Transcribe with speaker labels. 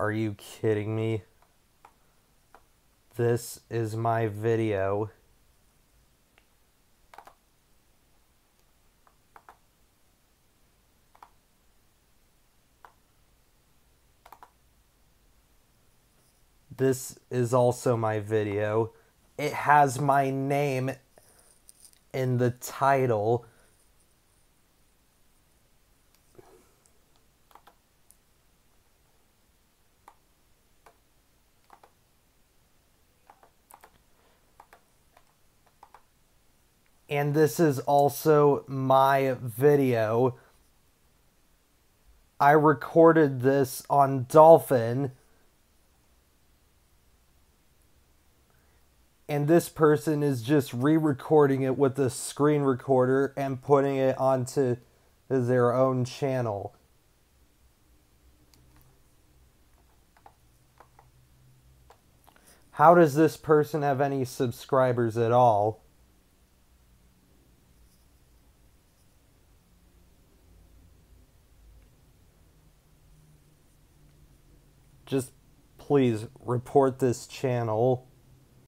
Speaker 1: Are you kidding me? This is my video. This is also my video. It has my name in the title. And this is also my video. I recorded this on Dolphin. and this person is just re-recording it with a screen recorder and putting it onto their own channel. How does this person have any subscribers at all? Just please report this channel.